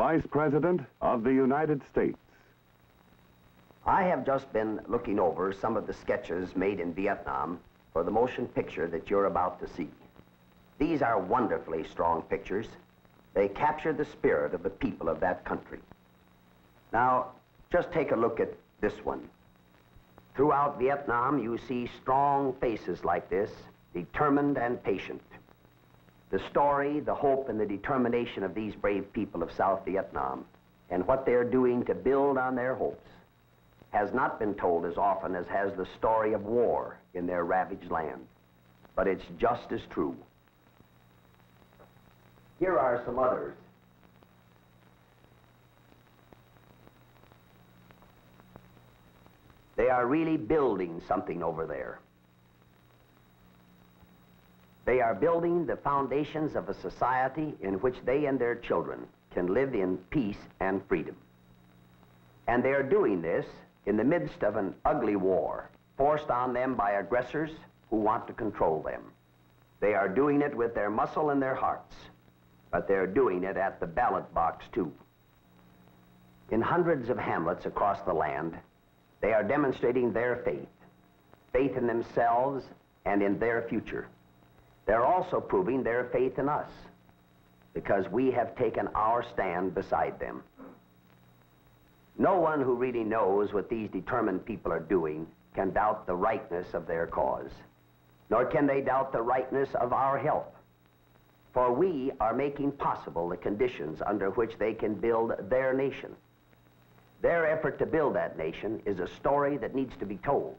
Vice President of the United States. I have just been looking over some of the sketches made in Vietnam for the motion picture that you're about to see. These are wonderfully strong pictures. They capture the spirit of the people of that country. Now, just take a look at this one. Throughout Vietnam, you see strong faces like this, determined and patient. The story, the hope, and the determination of these brave people of South Vietnam and what they're doing to build on their hopes has not been told as often as has the story of war in their ravaged land. But it's just as true. Here are some others. They are really building something over there. They are building the foundations of a society in which they and their children can live in peace and freedom. And they are doing this in the midst of an ugly war forced on them by aggressors who want to control them. They are doing it with their muscle and their hearts, but they're doing it at the ballot box too. In hundreds of hamlets across the land, they are demonstrating their faith, faith in themselves and in their future. They're also proving their faith in us because we have taken our stand beside them. No one who really knows what these determined people are doing can doubt the rightness of their cause, nor can they doubt the rightness of our help. For we are making possible the conditions under which they can build their nation. Their effort to build that nation is a story that needs to be told.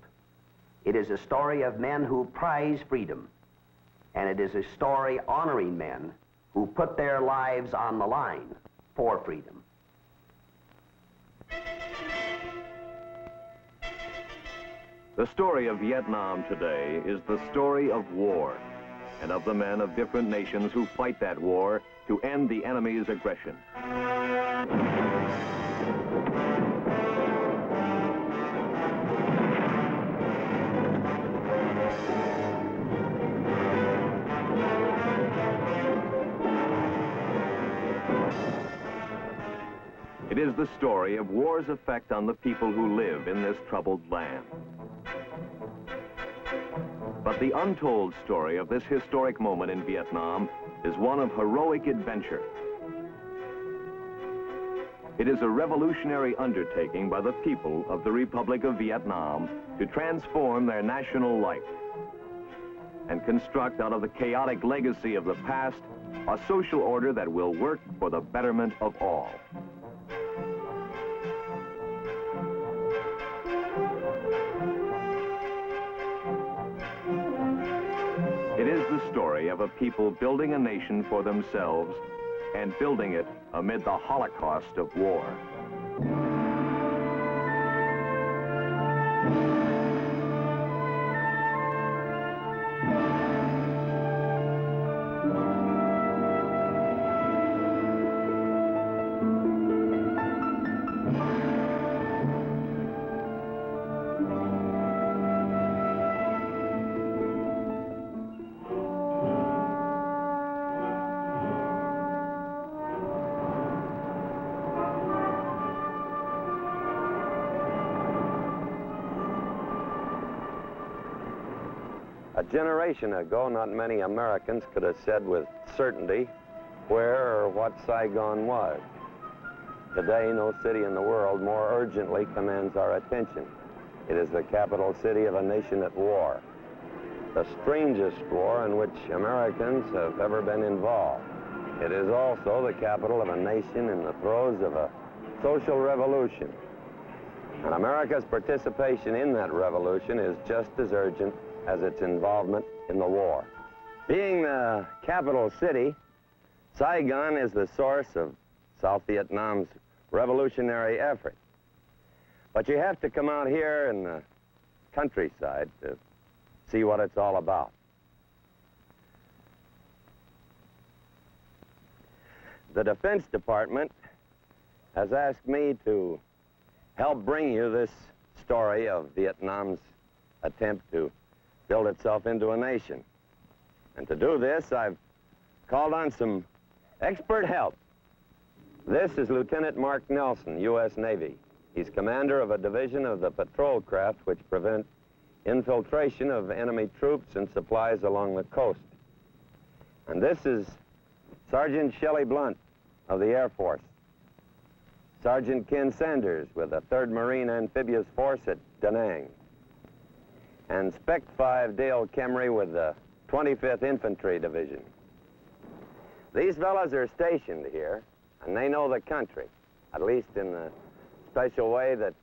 It is a story of men who prize freedom, and it is a story honoring men who put their lives on the line for freedom. The story of Vietnam today is the story of war and of the men of different nations who fight that war to end the enemy's aggression. Is the story of war's effect on the people who live in this troubled land. But the untold story of this historic moment in Vietnam is one of heroic adventure. It is a revolutionary undertaking by the people of the Republic of Vietnam to transform their national life and construct out of the chaotic legacy of the past a social order that will work for the betterment of all. The story of a people building a nation for themselves and building it amid the holocaust of war. Generation ago, not many Americans could have said with certainty where or what Saigon was. Today, no city in the world more urgently commands our attention. It is the capital city of a nation at war, the strangest war in which Americans have ever been involved. It is also the capital of a nation in the throes of a social revolution. And America's participation in that revolution is just as urgent as its involvement in the war. Being the capital city, Saigon is the source of South Vietnam's revolutionary effort. But you have to come out here in the countryside to see what it's all about. The Defense Department has asked me to help bring you this story of Vietnam's attempt to build itself into a nation. And to do this, I've called on some expert help. This is Lieutenant Mark Nelson, U.S. Navy. He's commander of a division of the patrol craft which prevent infiltration of enemy troops and supplies along the coast. And this is Sergeant Shelley Blunt of the Air Force. Sergeant Ken Sanders with the 3rd Marine Amphibious Force at Da Nang. And Spec 5 Dale Kemmery with the 25th Infantry Division. These fellows are stationed here, and they know the country, at least in the special way that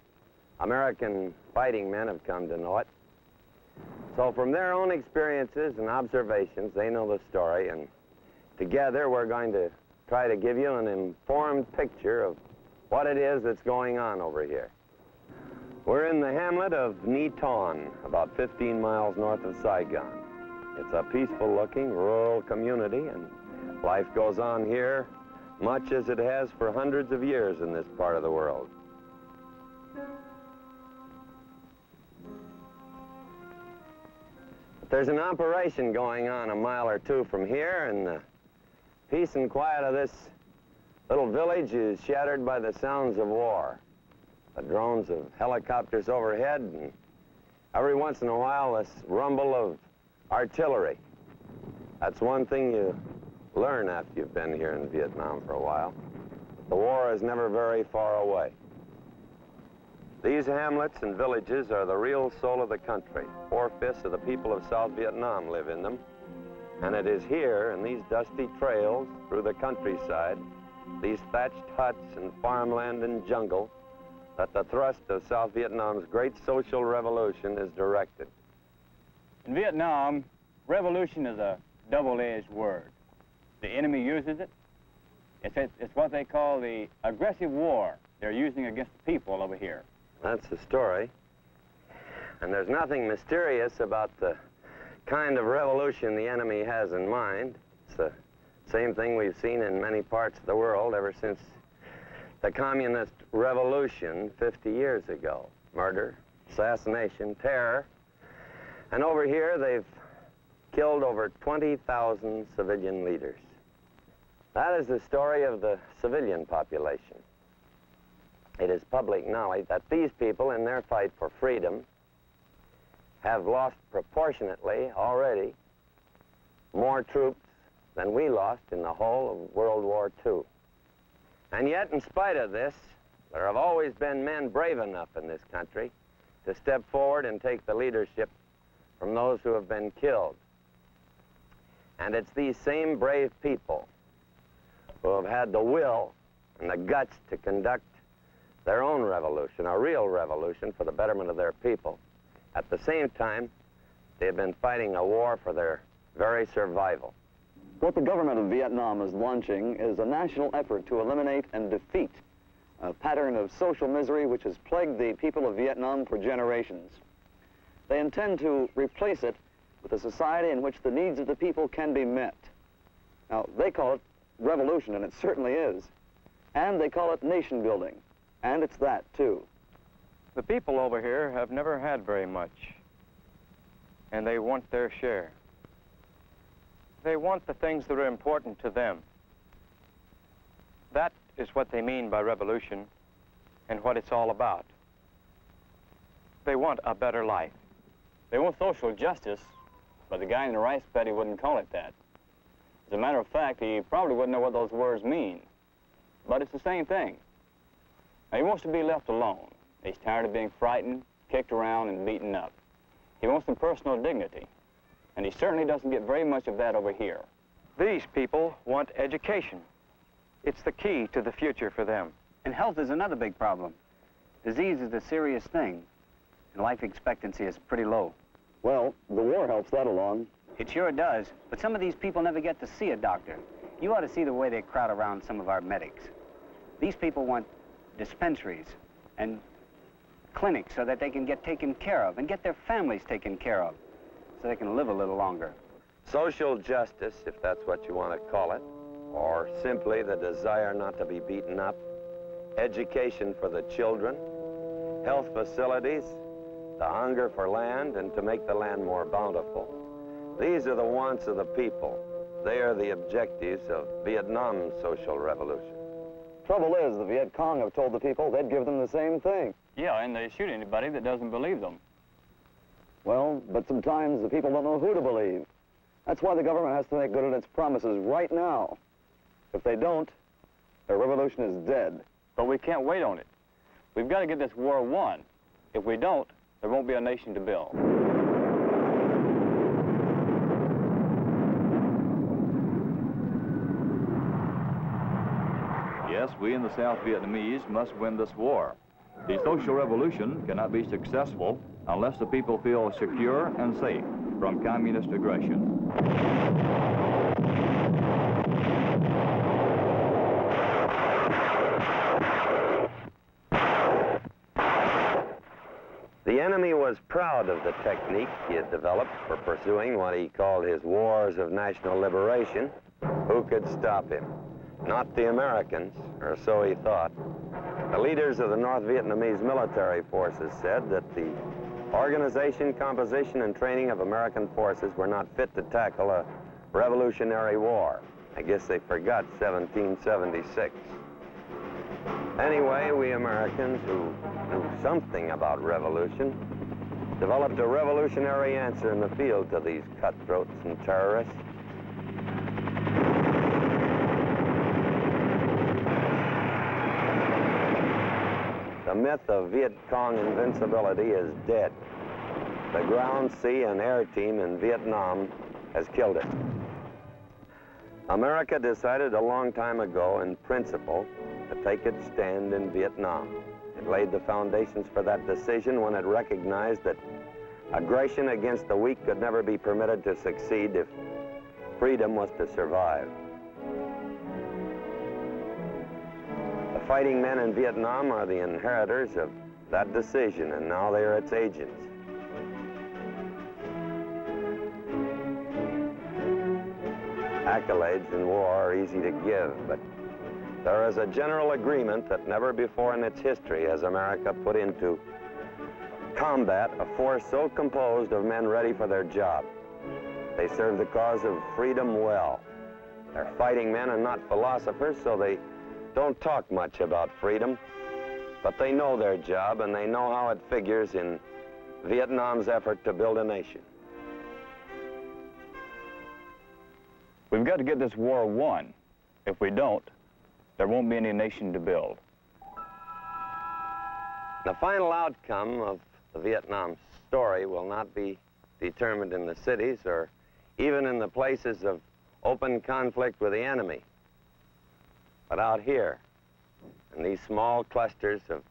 American fighting men have come to know it. So from their own experiences and observations, they know the story, and together we're going to try to give you an informed picture of what it is that's going on over here. We're in the hamlet of Nhi Ton, about 15 miles north of Saigon. It's a peaceful-looking rural community, and life goes on here much as it has for hundreds of years in this part of the world. There's an operation going on a mile or two from here, and the peace and quiet of this little village is shattered by the sounds of war. The drones of helicopters overhead, and every once in a while, this rumble of artillery. That's one thing you learn after you've been here in Vietnam for a while. The war is never very far away. These hamlets and villages are the real soul of the country. Four-fifths of the people of South Vietnam live in them. And it is here, in these dusty trails through the countryside, these thatched huts and farmland and jungle, that the thrust of South Vietnam's great social revolution is directed. In Vietnam, revolution is a double-edged word. The enemy uses it. It's, it's what they call the aggressive war they're using against the people over here. That's the story. And there's nothing mysterious about the kind of revolution the enemy has in mind. It's the same thing we've seen in many parts of the world ever since the communist revolution 50 years ago. Murder, assassination, terror. And over here, they've killed over 20,000 civilian leaders. That is the story of the civilian population it is public knowledge that these people, in their fight for freedom, have lost proportionately already more troops than we lost in the whole of World War II. And yet, in spite of this, there have always been men brave enough in this country to step forward and take the leadership from those who have been killed. And it's these same brave people who have had the will and the guts to conduct their own revolution, a real revolution for the betterment of their people. At the same time, they've been fighting a war for their very survival. What the government of Vietnam is launching is a national effort to eliminate and defeat a pattern of social misery which has plagued the people of Vietnam for generations. They intend to replace it with a society in which the needs of the people can be met. Now, they call it revolution, and it certainly is. And they call it nation building. And it's that, too. The people over here have never had very much, and they want their share. They want the things that are important to them. That is what they mean by revolution and what it's all about. They want a better life. They want social justice, but the guy in the rice paddy wouldn't call it that. As a matter of fact, he probably wouldn't know what those words mean. But it's the same thing. Now, he wants to be left alone. He's tired of being frightened, kicked around, and beaten up. He wants some personal dignity, and he certainly doesn't get very much of that over here. These people want education. It's the key to the future for them. And health is another big problem. Disease is a serious thing, and life expectancy is pretty low. Well, the war helps that along. It sure does, but some of these people never get to see a doctor. You ought to see the way they crowd around some of our medics. These people want dispensaries and clinics so that they can get taken care of and get their families taken care of so they can live a little longer. Social justice, if that's what you want to call it, or simply the desire not to be beaten up, education for the children, health facilities, the hunger for land and to make the land more bountiful. These are the wants of the people. They are the objectives of Vietnam's social revolution. Trouble is, the Viet Cong have told the people they'd give them the same thing. Yeah, and they shoot anybody that doesn't believe them. Well, but sometimes the people don't know who to believe. That's why the government has to make good on its promises right now. If they don't, their revolution is dead. But we can't wait on it. We've got to get this war won. If we don't, there won't be a nation to build. Yes, we in the South Vietnamese must win this war. The social revolution cannot be successful unless the people feel secure and safe from communist aggression. The enemy was proud of the technique he had developed for pursuing what he called his wars of national liberation. Who could stop him? Not the Americans, or so he thought. The leaders of the North Vietnamese military forces said that the organization, composition, and training of American forces were not fit to tackle a revolutionary war. I guess they forgot 1776. Anyway, we Americans who knew something about revolution developed a revolutionary answer in the field to these cutthroats and terrorists. The myth of Viet Cong invincibility is dead. The ground, sea, and air team in Vietnam has killed it. America decided a long time ago, in principle, to take its stand in Vietnam. It laid the foundations for that decision when it recognized that aggression against the weak could never be permitted to succeed if freedom was to survive. Fighting men in Vietnam are the inheritors of that decision, and now they are its agents. Accolades in war are easy to give, but there is a general agreement that never before in its history has America put into combat a force so composed of men ready for their job. They serve the cause of freedom well. They're fighting men and not philosophers, so they don't talk much about freedom, but they know their job and they know how it figures in Vietnam's effort to build a nation. We've got to get this war won. If we don't, there won't be any nation to build. The final outcome of the Vietnam story will not be determined in the cities or even in the places of open conflict with the enemy, but out here in these small clusters of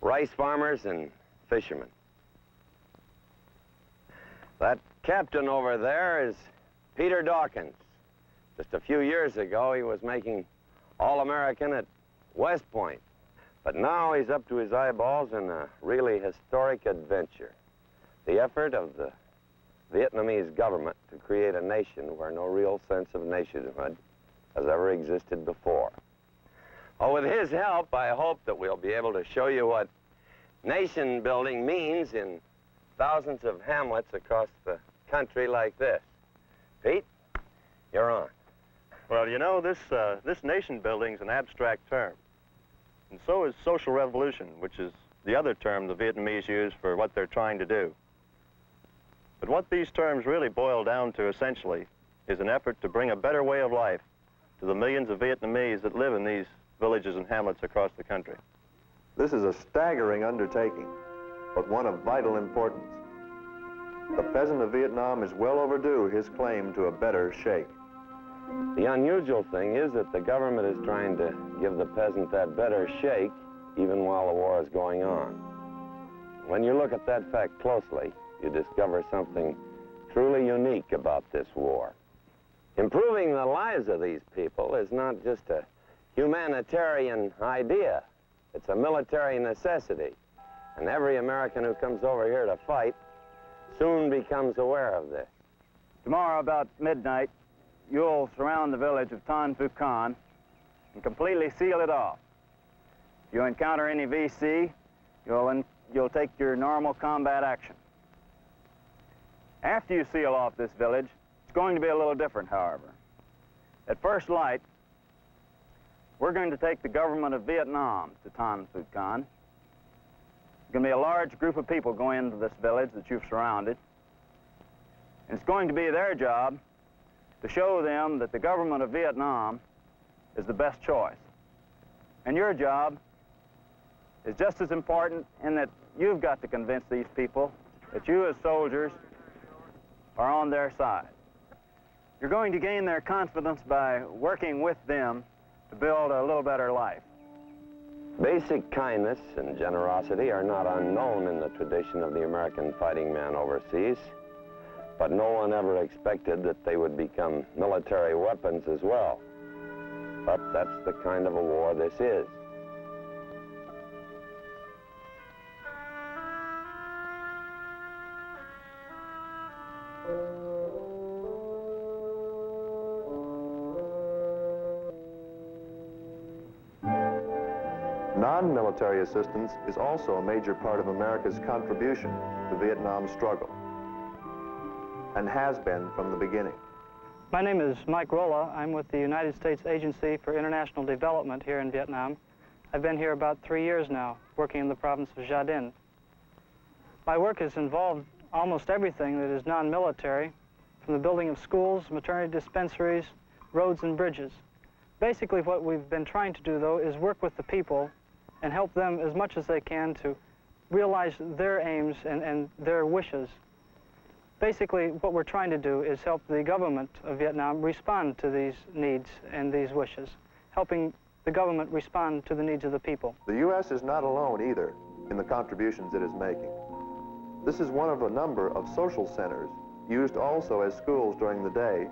rice farmers and fishermen. That captain over there is Peter Dawkins. Just a few years ago, he was making All-American at West Point. But now he's up to his eyeballs in a really historic adventure. The effort of the Vietnamese government to create a nation where no real sense of nationhood has ever existed before. Well, with his help, I hope that we'll be able to show you what nation building means in thousands of hamlets across the country like this. Pete, you're on. Well, you know, this, uh, this nation building is an abstract term. And so is social revolution, which is the other term the Vietnamese use for what they're trying to do. But what these terms really boil down to, essentially, is an effort to bring a better way of life to the millions of Vietnamese that live in these villages and hamlets across the country. This is a staggering undertaking, but one of vital importance. The peasant of Vietnam is well overdue his claim to a better shake. The unusual thing is that the government is trying to give the peasant that better shake even while the war is going on. When you look at that fact closely, you discover something truly unique about this war. Improving the lives of these people is not just a humanitarian idea. It's a military necessity. And every American who comes over here to fight soon becomes aware of this. Tomorrow about midnight, you'll surround the village of Tan Phu Can and completely seal it off. If you encounter any VC, you'll, you'll take your normal combat action. After you seal off this village, going to be a little different, however. At first light, we're going to take the government of Vietnam to Tan Phu Can. There's going to be a large group of people going into this village that you've surrounded. And it's going to be their job to show them that the government of Vietnam is the best choice. And your job is just as important in that you've got to convince these people that you as soldiers are on their side. You're going to gain their confidence by working with them to build a little better life. Basic kindness and generosity are not unknown in the tradition of the American fighting man overseas, but no one ever expected that they would become military weapons as well. But that's the kind of a war this is. Non-military assistance is also a major part of America's contribution to Vietnam's struggle, and has been from the beginning. My name is Mike Rolla. I'm with the United States Agency for International Development here in Vietnam. I've been here about three years now, working in the province of Gia Dinh. My work has involved almost everything that is non-military, from the building of schools, maternity dispensaries, roads and bridges. Basically what we've been trying to do, though, is work with the people and help them as much as they can to realize their aims and, and their wishes. Basically, what we're trying to do is help the government of Vietnam respond to these needs and these wishes, helping the government respond to the needs of the people. The U.S. is not alone either in the contributions it is making. This is one of a number of social centers used also as schools during the day,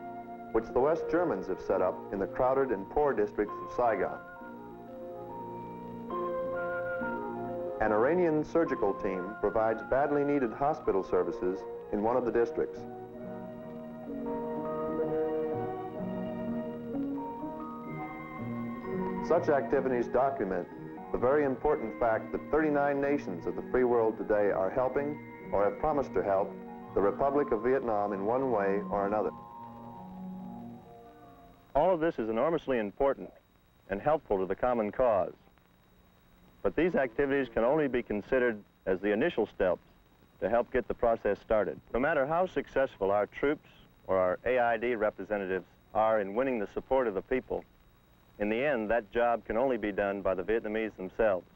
which the West Germans have set up in the crowded and poor districts of Saigon. An Iranian surgical team provides badly needed hospital services in one of the districts. Such activities document the very important fact that 39 nations of the free world today are helping or have promised to help the Republic of Vietnam in one way or another. All of this is enormously important and helpful to the common cause. But these activities can only be considered as the initial steps to help get the process started. No matter how successful our troops or our AID representatives are in winning the support of the people, in the end, that job can only be done by the Vietnamese themselves.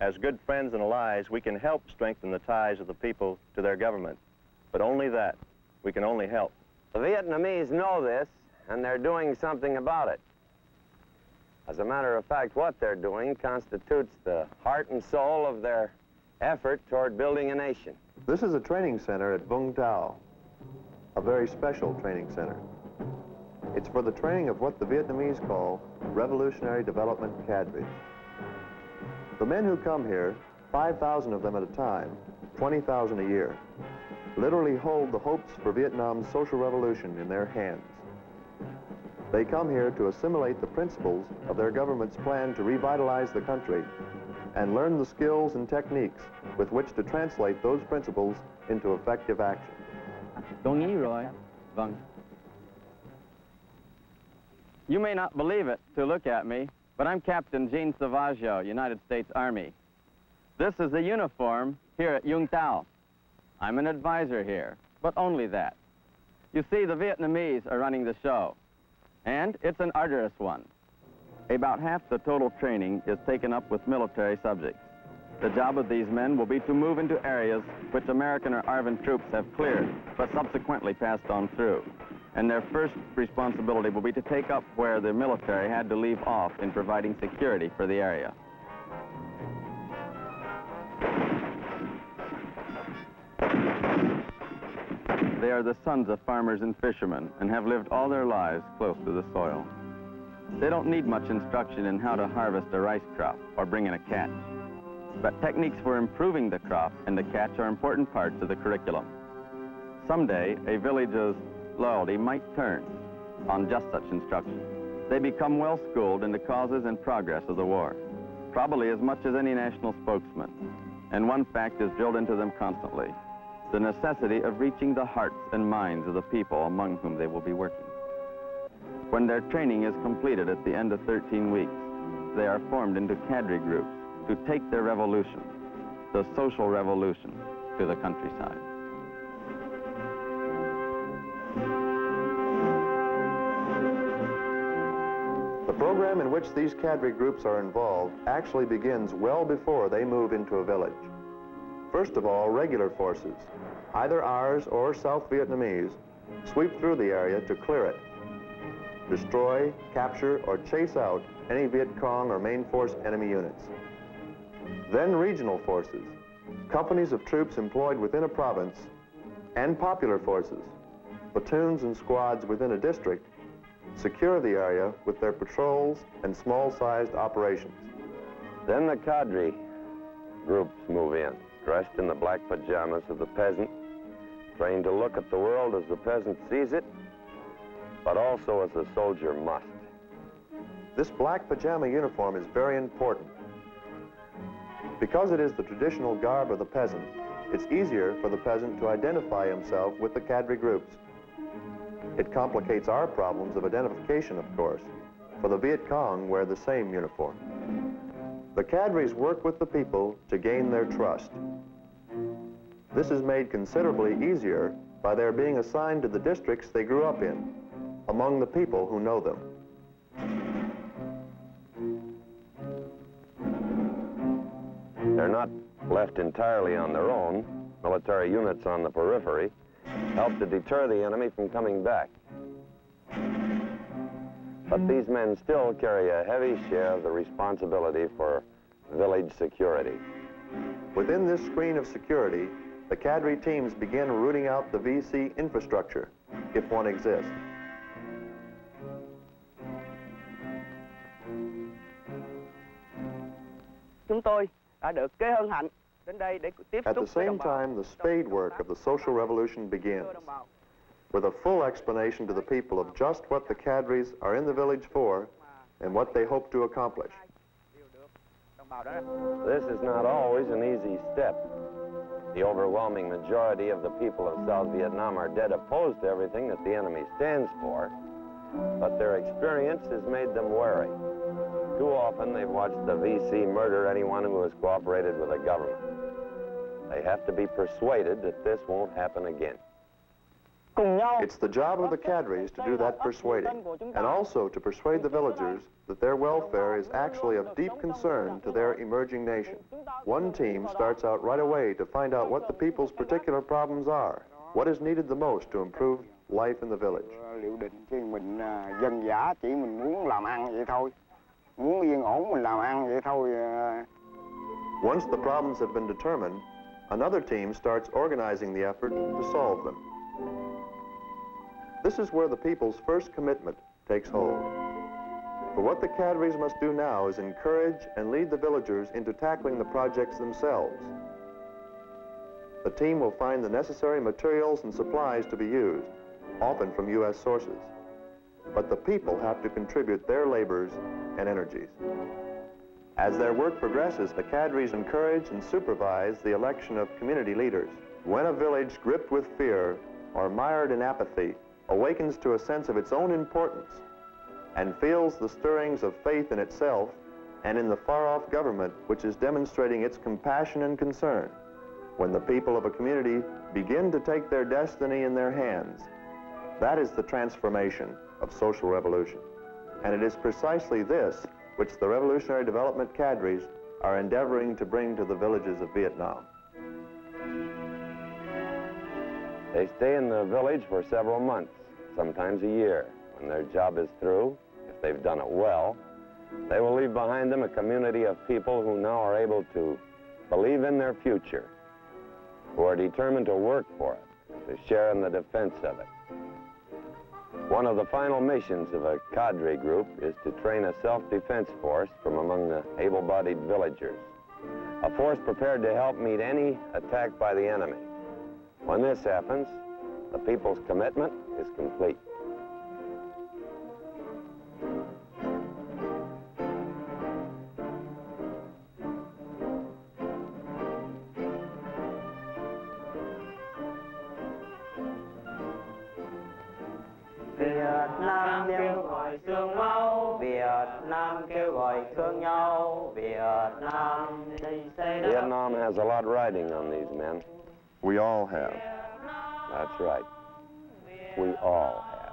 As good friends and allies, we can help strengthen the ties of the people to their government. But only that. We can only help. The Vietnamese know this, and they're doing something about it. As a matter of fact, what they're doing constitutes the heart and soul of their effort toward building a nation. This is a training center at Vung Tau, a very special training center. It's for the training of what the Vietnamese call revolutionary development cadres. The men who come here, 5,000 of them at a time, 20,000 a year, literally hold the hopes for Vietnam's social revolution in their hands. They come here to assimilate the principles of their government's plan to revitalize the country and learn the skills and techniques with which to translate those principles into effective action. Nghĩ rồi. Vâng. You may not believe it to look at me, but I'm Captain Gene Savaggio, United States Army. This is the uniform here at Vung Tau. I'm an advisor here, but only that. You see, the Vietnamese are running the show, and it's an arduous one. About half the total training is taken up with military subjects. The job of these men will be to move into areas which American or ARVN troops have cleared, but subsequently passed on through. And their first responsibility will be to take up where the military had to leave off in providing security for the area. They are the sons of farmers and fishermen and have lived all their lives close to the soil. They don't need much instruction in how to harvest a rice crop or bring in a catch. But techniques for improving the crop and the catch are important parts of the curriculum. Someday, a village's loyalty might turn on just such instruction. They become well schooled in the causes and progress of the war, probably as much as any national spokesman. And one fact is drilled into them constantly, the necessity of reaching the hearts and minds of the people among whom they will be working. When their training is completed at the end of 13 weeks, they are formed into cadre groups to take their revolution, the social revolution, to the countryside. The program in which these cadre groups are involved actually begins well before they move into a village. First of all, regular forces, either ours or South Vietnamese, sweep through the area to clear it. Destroy, capture, or chase out any Viet Cong or main force enemy units. Then regional forces, companies of troops employed within a province, and popular forces, platoons and squads within a district, secure the area with their patrols and small-sized operations. Then the cadre groups move in, dressed in the black pajamas of the peasant, trained to look at the world as the peasant sees it, but also as the soldier must. This black pajama uniform is very important. Because it is the traditional garb of the peasant, it's easier for the peasant to identify himself with the cadre groups. It complicates our problems of identification, of course, for the Viet Cong wear the same uniform. The cadres work with the people to gain their trust. This is made considerably easier by their being assigned to the districts they grew up in, among the people who know them. They're not left entirely on their own. Military units on the periphery help to deter the enemy from coming back. But these men still carry a heavy share of the responsibility for village security. Within this screen of security, the cadre teams begin rooting out the VC infrastructure, if one exists. Chúng tôi đã được kế hân hạnh đến đây để tiếp At the same time, the spade work of the social revolution begins, with a full explanation to the people of just what the cadres are in the village for and what they hope to accomplish. This is not always an easy step. The overwhelming majority of the people of South Vietnam are dead opposed to everything that the enemy stands for, but their experience has made them wary. Too often they've watched the VC murder anyone who has cooperated with the government. They have to be persuaded that this won't happen again. It's the job of the cadres to do that persuading, and also to persuade the villagers that their welfare is actually of deep concern to their emerging nation. One team starts out right away to find out what the people's particular problems are, what is needed the most to improve life in the village. Once the problems have been determined, another team starts organizing the effort to solve them. This is where the people's first commitment takes hold. For what the cadres must do now is encourage and lead the villagers into tackling the projects themselves. The team will find the necessary materials and supplies to be used, often from U.S. sources. But the people have to contribute their labors and energies. As their work progresses, the cadres encourage and supervise the election of community leaders. When a village gripped with fear or mired in apathy awakens to a sense of its own importance and feels the stirrings of faith in itself and in the far-off government which is demonstrating its compassion and concern, when the people of a community begin to take their destiny in their hands, that is the transformation of social revolution. And it is precisely this which the Revolutionary Development cadres are endeavoring to bring to the villages of Vietnam. They stay in the village for several months, sometimes a year. When their job is through, if they've done it well, they will leave behind them a community of people who now are able to believe in their future, who are determined to work for it, to share in the defense of it. One of the final missions of a cadre group is to train a self-defense force from among the able-bodied villagers, a force prepared to help meet any attack by the enemy. When this happens, the people's commitment is complete. Việt Nam kêu gọi thương máu Việt Nam kêu gọi thương nhau Việt Nam đây xây đất Vietnam has a lot riding on these men. We all have. That's right. We all have.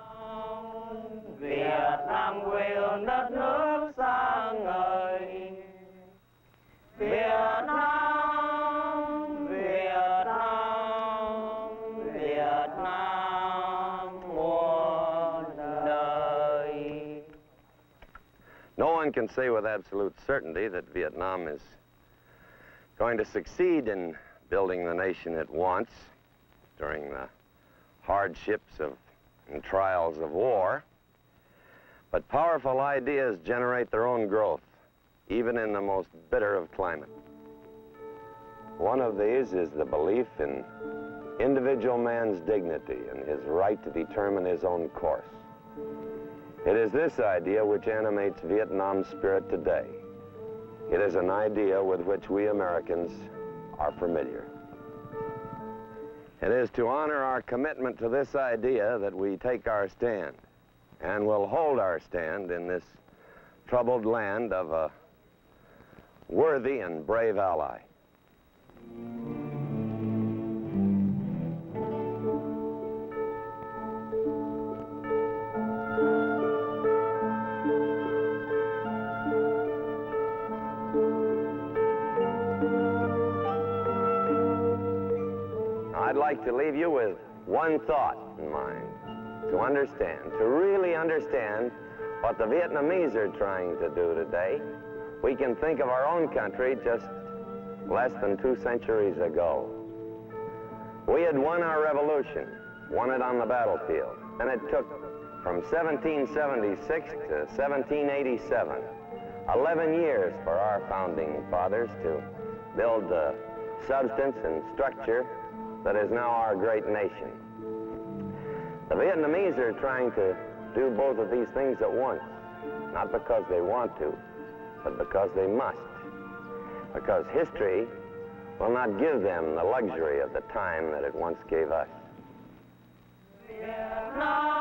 Việt Nam quê hương đất nước sáng ngời Việt Nam Việt Nam Việt Nam muôn đời No one can say with absolute certainty that Vietnam is going to succeed in building the nation it wants during the hardships of and trials of war. But powerful ideas generate their own growth, even in the most bitter of climate. One of these is the belief in individual man's dignity and his right to determine his own course. It is this idea which animates Vietnam's spirit today. It is an idea with which we Americans are familiar. It is to honor our commitment to this idea that we take our stand and will hold our stand in this troubled land of a worthy and brave ally. One thought in mind to understand, to really understand what the Vietnamese are trying to do today. We can think of our own country just less than two centuries ago. We had won our revolution, won it on the battlefield, and it took from 1776 to 1787, 11 years for our founding fathers to build the substance and structure that is now our great nation. The Vietnamese are trying to do both of these things at once, not because they want to, but because they must. Because history will not give them the luxury of the time that it once gave us. Việt Nam